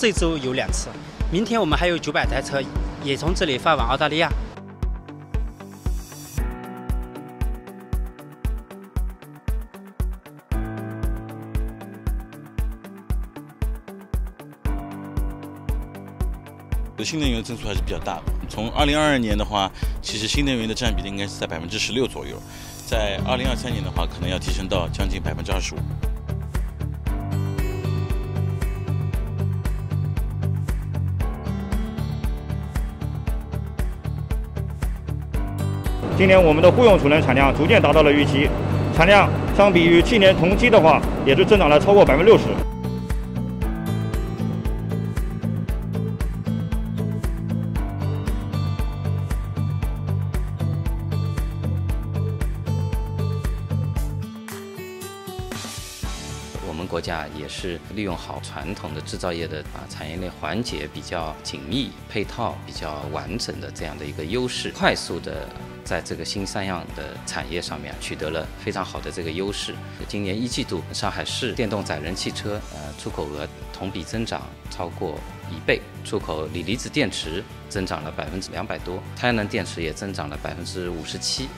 这周有两次，明天我们还有九百台车也从这里发往澳大利亚。新能源增速还是比较大的。从二零二二年的话，其实新能源的占比应该是在百分之十六左右，在二零二三年的话，可能要提升到将近百分之二十五。今年我们的户用储能产量逐渐达到了预期，产量相比于去年同期的话，也是增长了超过百分之六十。国家也是利用好传统的制造业的啊产业链环节比较紧密、配套比较完整的这样的一个优势，快速的在这个新三样的产业上面取得了非常好的这个优势。今年一季度，上海市电动载人汽车呃出口额同比增长超过一倍，出口锂离子电池增长了百分之两百多，太阳能电池也增长了百分之五十七。